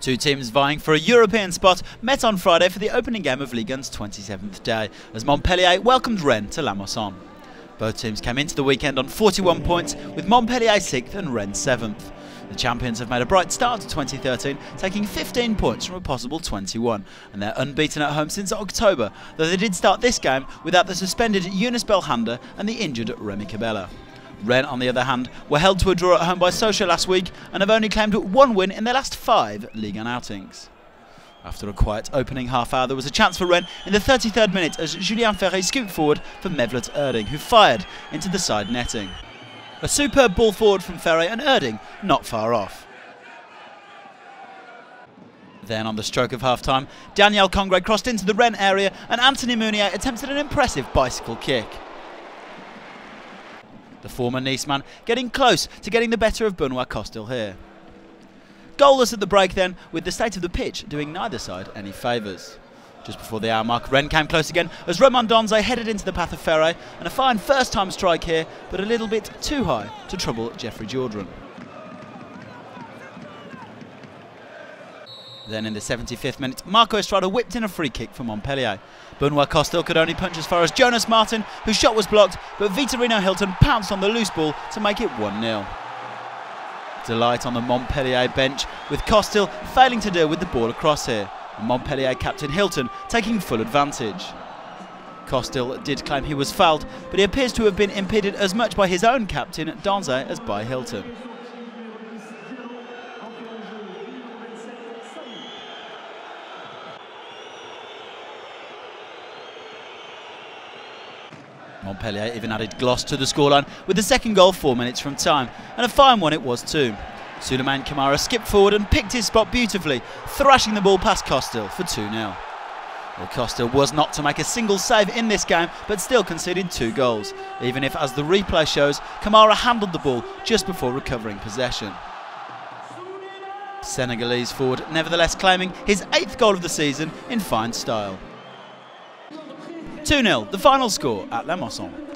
Two teams vying for a European spot met on Friday for the opening game of Ligue 1's 27th day as Montpellier welcomed Rennes to La Mosson. Both teams came into the weekend on 41 points with Montpellier 6th and Rennes 7th. The champions have made a bright start to 2013, taking 15 points from a possible 21, and they're unbeaten at home since October, though they did start this game without the suspended Younes Belhanda and the injured Remy Cabella. Rennes, on the other hand, were held to a draw at home by Sochaux last week and have only claimed one win in their last five Ligue 1 outings. After a quiet opening half hour, there was a chance for Rennes in the 33rd minute as Julien Féret scooped forward for Mevlut Erding, who fired into the side netting. A superb ball forward from Féret and Erding not far off. Then on the stroke of half time, Daniel Congre crossed into the Rennes area and Anthony Mounier attempted an impressive bicycle kick. The former Nice man getting close to getting the better of Benoit Costil here. Goalless at the break then, with the state of the pitch doing neither side any favours. Just before the hour mark, Rennes came close again as Romain Danze headed into the path of Féret, and a fine first time strike here, but a little bit too high to trouble Geoffrey Jourdren. Then in the 75th minute, Marco Estrada whipped in a free kick for Montpellier. Benoit Costil could only punch as far as Jonas Martin, whose shot was blocked, but Vitorino Hilton pounced on the loose ball to make it 1-0. Delight on the Montpellier bench, with Costil failing to deal with the ball across here, and Montpellier captain Hilton taking full advantage. Costil did claim he was fouled, but he appears to have been impeded as much by his own captain, Danze, as by Hilton. Montpellier even added gloss to the scoreline with the second goal four minutes from time, and a fine one it was too. Souleymane Camara skipped forward and picked his spot beautifully, thrashing the ball past Costil for 2 0. Well, Costil was not to make a single save in this game, but still conceded two goals, even if, as the replay shows, Camara handled the ball just before recovering possession. Senegalese forward nevertheless claiming his eighth goal of the season in fine style. 2 0, the final score at La Mosson.